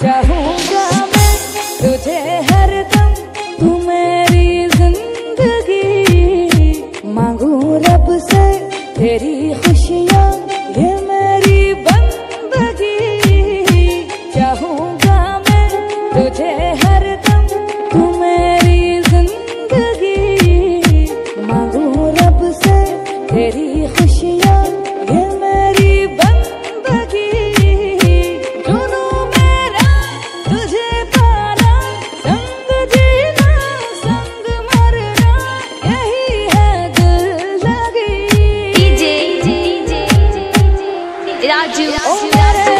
चाहूँगा मैं तुझे हर दम, तू ज़िंदगी। मांगू से खुशियाँ, ये मेरी बंदगी। चाहूँगा मैं तुझे हर दम, तू ज़िंदगी। मांगू रब तेरी खुशियाँ I do. Oh,